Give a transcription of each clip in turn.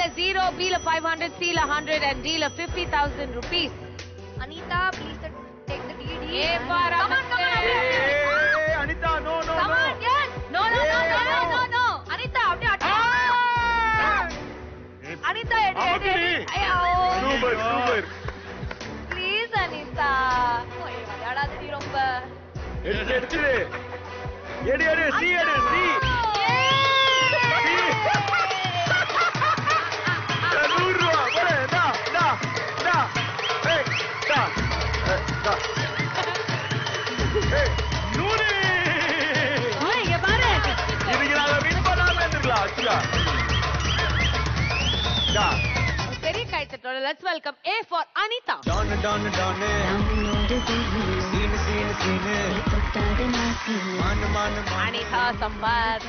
Deal a zero, deal a 500, seal a 100, and deal a 50,000 rupees. Anita, please take the deal. Hey, come on, come on, Abhi, Abhi, Abhi. Hey, Anita, no, no, come no. on, yes. No, no, no, no, no, no, no. Anita, Abhi, Abhi. Anita, Eddie, Eddie, Eddie. Super, super. Please, Anita. Oh, you are a zero. Eddie, Eddie, see, Eddie, see. டா பெரிய கைத்தட்டோட let's welcome A for Anitha டான் டான் டான் சீனு சீனு சீனு. மானு மானு மானு. அனிதா சம்பாத்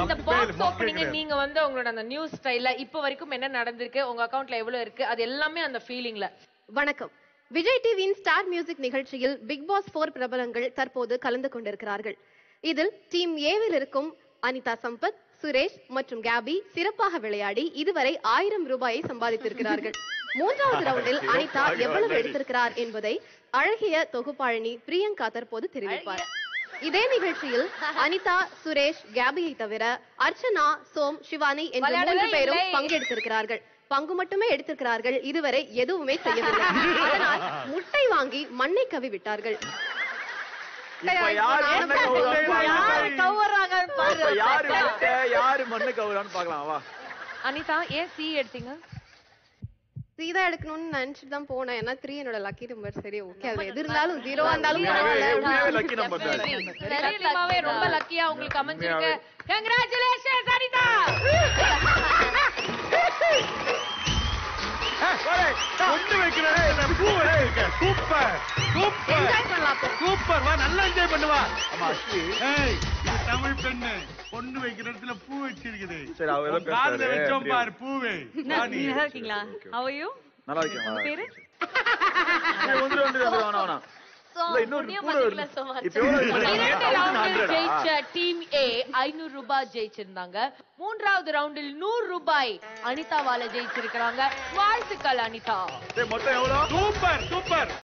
இந்த box கிடையாது. நீங்க வந்து உங்களோட அந்த நியூஸ் ஸ்டைல்ல இப்ப வரைக்கும் என்ன நடந்திருக்கு உங்க அக்கவுண்ட்ல எவ்வளவு இருக்கு அது எல்லாமே அந்த ஃபீலிங்ல வணக்கம். விஜய் டிவியின் ஸ்டார் மியூசிக் நிகழ்ச்சியில் பிக் பாஸ் போர் பிரபலங்கள் தற்போது கலந்து கொண்டிருக்கிறார்கள். இதில் டீம் ஏவில் இருக்கும் அனிதா சம்பத் சுரேஷ் மற்றும் கேபி சிறப்பாக விளையாடி இதுவரை ஆயிரம் ரூபாயை சம்பாதித்திருக்கிறார்கள். மூன்றாவது ரவுண்டில் அனிதா எவ்வளவு எடுத்திருக்கிறார் என்பதை அழகிய தொகுப்பாளினி பிரியங்கா தற்போது தெரிவிப்பார். இதே நிகழ்ச்சியில் அனிதா சுரேஷ் கேபியை தவிர அர்ச்சனா சோம் சிவானி என்ற மூன்று பேரும். பங்கெடுத்திருக்கிறார்கள். பங்கு மட்டுமே எடுத்திருக்கிறார்கள். இதுவரை எதுவுமே செய்யவில்லை. அதனால் முட்டை வாங்கி மண்ணை கவி விட்டார்கள். யார் மண்ணு கவுறான்னு பார்க்கலாம் வா அனிதா ஏன் சி எடுத்தீங்க சீதா எடுக்கணும்னு நினைச்சிட்டு தான் போனேன் ஏன்னா த்ரீ என்னோட லக்கி நம்பர் சரி ஓகே அது எது இருந்தாலும் ஜீரோவா இருந்தாலும் பரவாயில்ல தான். ரொம்ப லக்கியா உங்களுக்கு அமைஞ்சிருக்கு கங்க்ராச்சுலேஷன்ஸ் சூப்பர். சூப்பர். என்ஜாய் பண்ணலாம். சூப்பர். வா நல்லா என்ஜாய் பண்ணுவா ஆமா அஸ்வி. ஏய் தமிழ் பெண்ணு பொண்ணு வைக்கிற இடத்துல பூ வச்சிருக்குது. சரி அவர் ஏதோ காதுல வச்சோம். பாரு பூவே. நீ. இருக்கீங்களா? how are you? நல்லா இருக்கேன் உங்க பேரு? வந்துரு வந்துரு வந்துரு வேணாம் வேணாம். So, இல்ல இன்னொரு புண்ணியம் கூட பண்ணிக்கல வருது. so much. இப்ப எவ்வளவு இருக்கு? இரண்டு ரவுண்டில் 8,100 ஆ? ஜெயிச்ச டீம் ஏ ஐநூறு ரூபாய் ஜெயிச்சிருந்தாங்க. மூன்றாவது ரவுண்டில் நூறு ரூபாய் அனிதாவால ஜெயிச்சிருக்கிறாங்க. வாழ்த்துக்கள் அனிதா. டேய், மொத்தம் எவ்வளவு சூப்பர் சூப்பர்.